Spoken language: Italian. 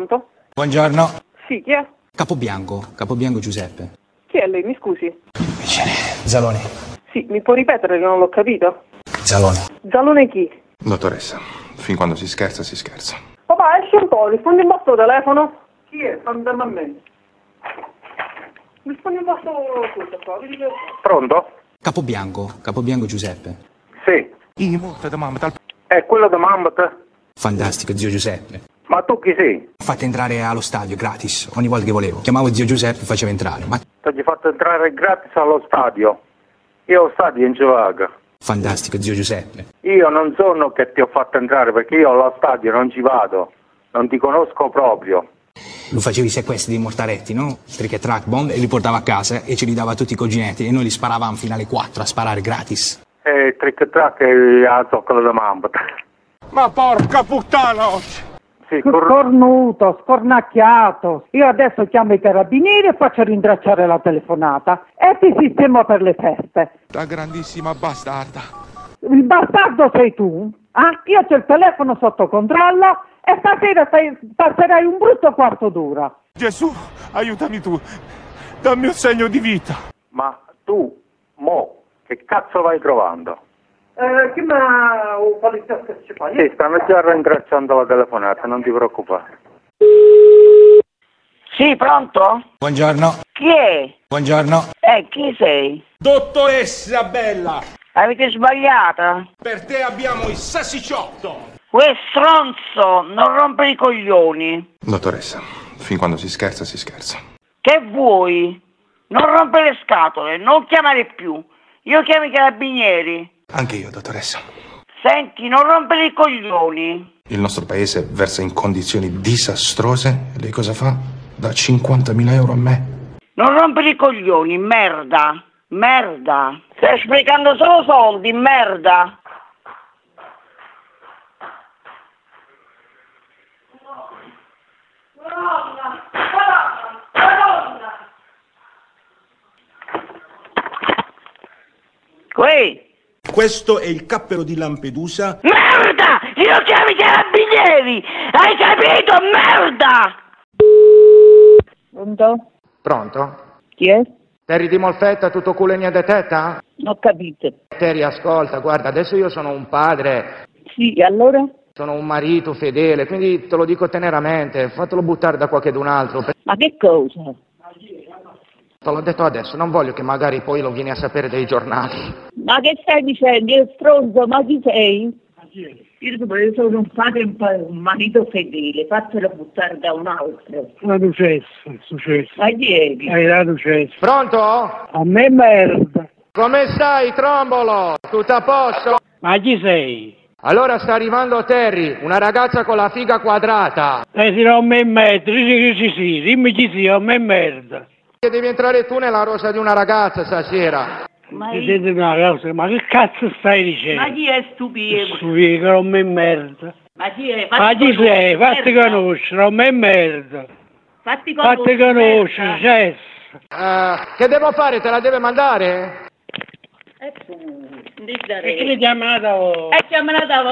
Pronto? Buongiorno. Sì, chi è? Capobianco, Capobianco Giuseppe. Chi è lei? Mi scusi. Vicini. Zaloni. Sì, mi può ripetere che non l'ho capito? Zaloni. Zalone chi? Dottoressa, fin quando si scherza, si scherza. Papà, esci un po', rispondi al tuo telefono. Chi è? Sta andando a me. Rispondi un po' a questo qua. vedi che- Pronto? Capobianco, Capobianco Giuseppe. Sì. Io molto da mamma, dal... È quello di Mambat? Fantastico, zio Giuseppe. Ma tu chi sei? Fate entrare allo stadio gratis, ogni volta che volevo. Chiamavo zio Giuseppe e faceva entrare. Ma Ti ho fatto entrare gratis allo stadio. Io allo stadio in Civaga. fantastico, zio Giuseppe. Io non sono che ti ho fatto entrare perché io allo stadio non ci vado. Non ti conosco proprio. Lui faceva i sequestri di mortaretti, no? Trick e track bomb e li portava a casa e ce li dava tutti i coginetti e noi li sparavamo fino alle 4 a sparare gratis. E trick e track è la zoccola di Mambat. Ma porca puttana! Sì, cor- Cornuto, scornacchiato. Io adesso chiamo i carabinieri e faccio rintracciare la telefonata e ti sistemo per le feste. Da grandissima bastarda. Il bastardo sei tu? Ah, io c'ho il telefono sotto controllo e stasera stai- passerai un brutto quarto d'ora. Gesù, aiutami tu. Dammi un segno di vita. ma tu, mo, che cazzo vai trovando? Eh, che ma un poliziotto che ci fa? Sì, stanno già rintracciando la telefonata, non ti preoccupare. Sì, pronto? Buongiorno. Chi è? Buongiorno. Eh, chi sei? Dottoressa Bella, Avete sbagliato? per te abbiamo il sassicciotto. Quel stronzo, non rompere i coglioni. Dottoressa, fin quando si scherza, si scherza. Che vuoi? Non rompere le scatole, non chiamare più. Io chiamo i carabinieri. Anche io, dottoressa. Senti, non rompere i coglioni. Il nostro paese versa in condizioni disastrose. Lei cosa fa? Da 50.000 euro a me. Non rompere i coglioni, merda. Merda. Stai sprecando solo soldi, merda. Qui. Questo è il cappero di Lampedusa. Merda! Io chiamo i carabinieri! Hai capito, merda! Pronto? Pronto? Chi è? Terry di Molfetta, tutto culo e niente tetta? Non ho capito. Terry, ascolta, guarda, adesso io sono un padre, Sì, allora? sono un marito fedele, quindi te lo dico teneramente, fatelo buttare da qualcun altro. Ma che cosa? Te l'ho detto adesso, non voglio che magari poi lo vieni a sapere dai giornali. Ma che stai dicendo? Io stronzo, ma chi sei? Io sono un padre, un, marito fedele, fatelo buttare da un altro. Ma successo, è successo. Ma ieri? Hai dato successo. Pronto? A me merda. Come stai, trombolo? Tutto a posto? Ma chi sei? Allora sta arrivando Terry, una ragazza con la figa quadrata. Eh sì, non me merda, sì, sì, sì, dimmi chi sia, a me merda. Devi entrare tu nella rosa di una ragazza stasera. Ma, siete una cosa, ma che cazzo stai dicendo? ma chi è stupido? Stupido, non me merda. Ma chi è? Ma chi sei? Fatti conoscere, non me merda. Fatti Fatti conoscere, merda. cesso. Eh, che devo fare? Te la deve mandare? E tu, E che mi chiamata? È chiamata,